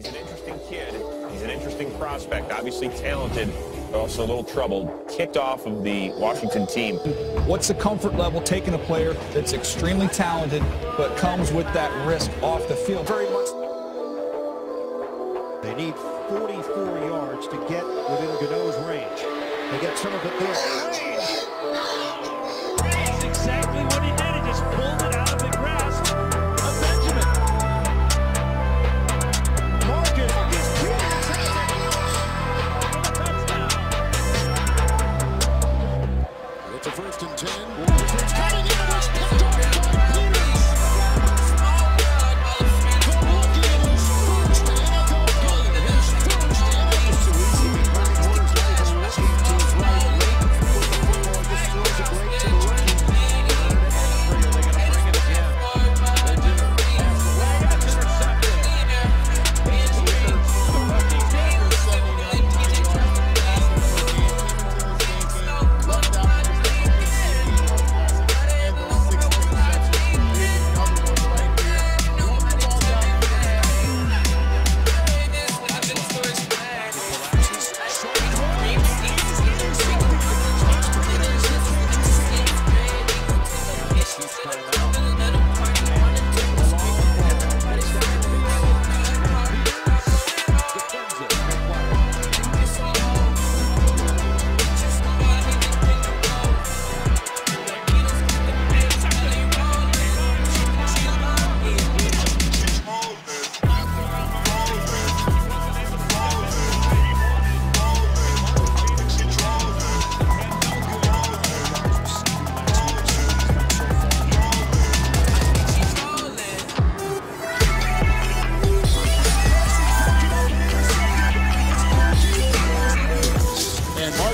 He's an interesting kid. He's an interesting prospect, obviously talented, but also a little troubled. Kicked off of the Washington team. What's the comfort level taking a player that's extremely talented, but comes with that risk off the field? Very much. They need 44 yards to get within Gano's range. They get some of it there.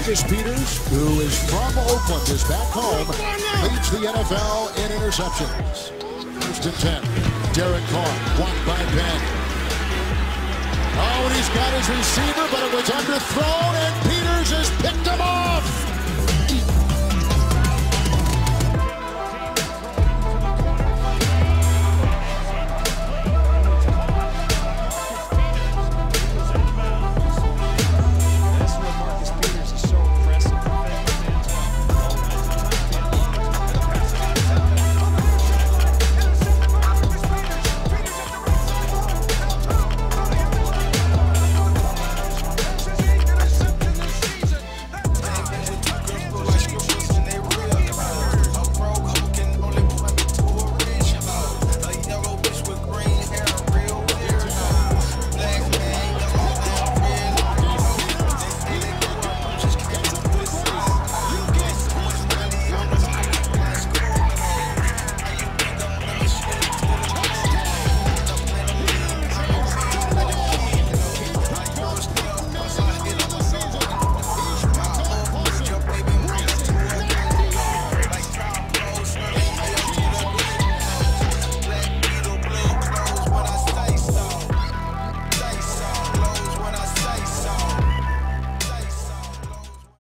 Marcus Peters, who is from Oakland, is back home, leads the NFL in interceptions. First and 10. Derek Carr, blocked by Penn. Oh, and he's got his receiver, but it was underthrown, and Peters is